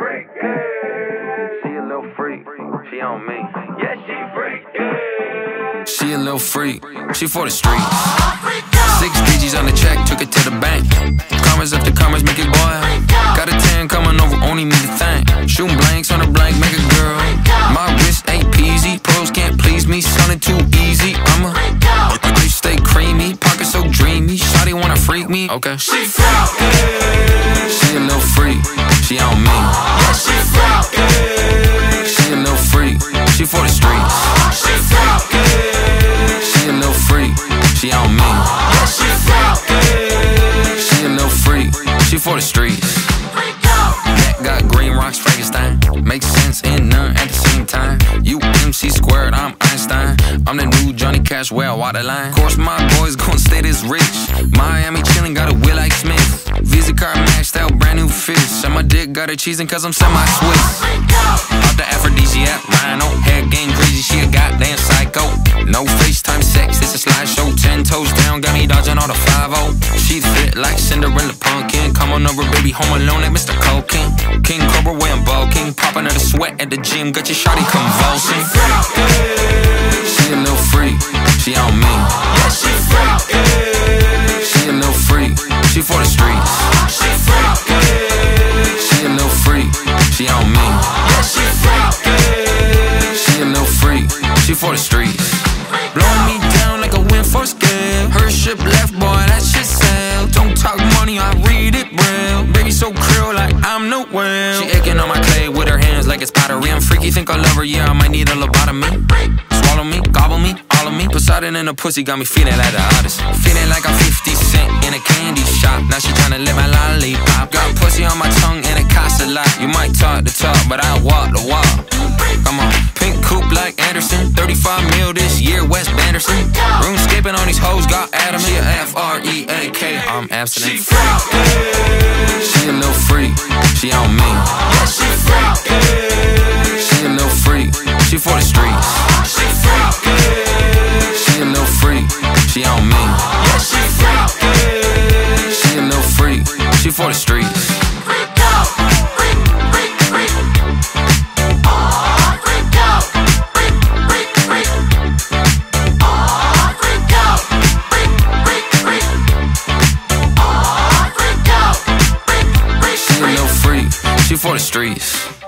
She a little freak, she on me. Yeah, she freaky. She a little freak, she for the streets. Six digits on the check, took it to the bank. Commas after commas, make it boy. Got a 10 coming over, only me to thank. Shooting blanks on a blank, make a girl. My wrist ain't peasy, pros can't please me, sounding too easy. I'm a freak me, okay. She freaky. She a little freak, she on me. Yeah, she freaky. She a little freak, she for the streets. She freaky. She a little freak, she on me. Yeah, she freaky. She a little freak, she for the streets. Freak out. Got green rocks, Frankenstein. Makes sense in none at the same time. You MC squared, I'm Einstein. I'm the new Johnny Cash, well, water line. Course my boys gon' stay this rich. Miami chillin', got a Will like Smith. Visa card maxed out, brand new fish. And my dick got her cheesing cause I'm semi Swiss. Out. The aphrodisiac, rhino. Head game crazy, she a goddamn psycho. No FaceTime sex, it's a slideshow. Ten toes down, got me dodging all the 5 She fit like Cinderella pumpkin. Come on over, baby, home alone like Macaulay Culkin. King Cobra wearing bulking. Popping out the sweat at the gym, got your shawty convulsing. She on me. Yeah, she freaky. She a little freak, she for the streets. Freak Blow me down like a wind force gale. Her ship left, boy, that shit sail. Don't talk money, I read it braille. Baby so krill like I'm no whale. She aching on my clay with her hands like it's pottery. I'm freaky, think I love her, yeah, I might need a lobotomy. Swallow me, gobble me, all of me. Poseidon in a pussy got me feeling like the oddest. Feeling like I'm 50 cent in a candy talk but I walk the walk. Come on, pink coupe like Anderson. 35 mil this year, West Banderson. Roomscaping on these hoes, got Adam. She a F R E A K. I'm She abstinent. freaky. She a little freak, she on me. Yeah, she freaky. She a little freak, she for the streets. She freaky. She a little freak, she on me. Yeah, she freaky. She a little freak, she for the streets. She for the streets.